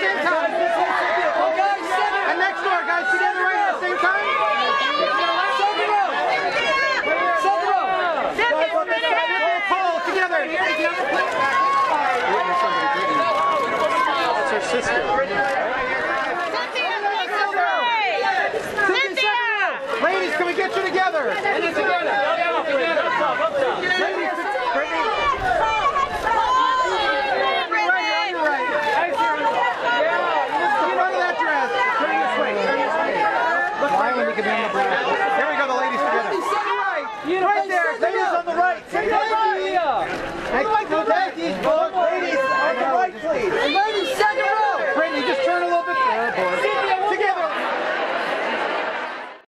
Same time. And next door, guys, together right at the same time. Second row. Second row. Nicole, together. That's her sister. Ladies, can we get you together? Ladies, together. Ladies, Brittany. Right here, on your right. Get out of that dress. Turn this way. Turn this way. When be in the break. Here we go, the ladies together. Right there. Ladies on the right.